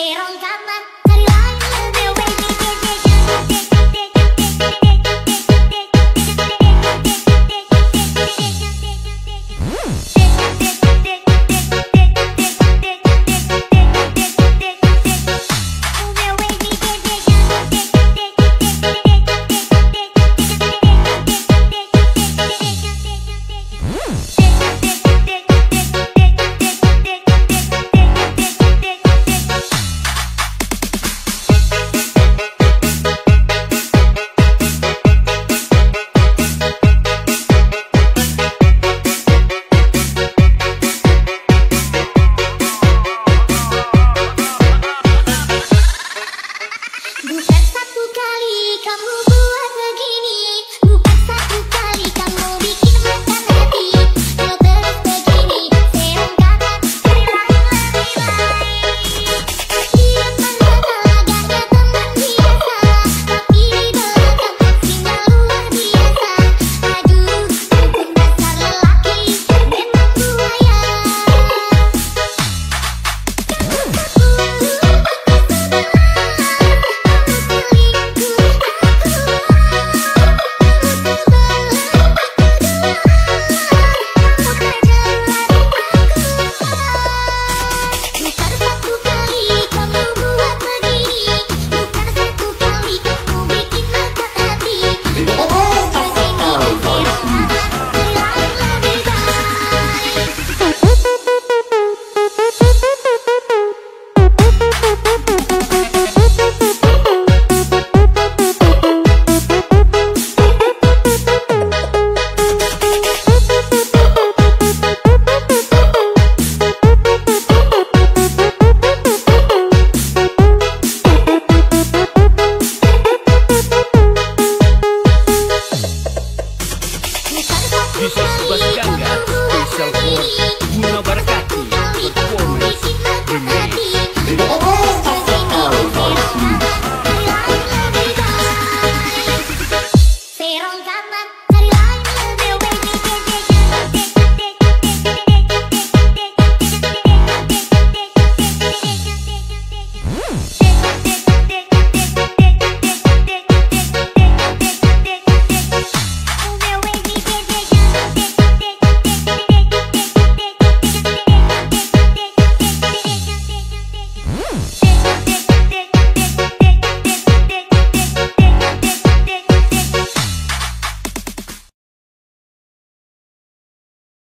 Pero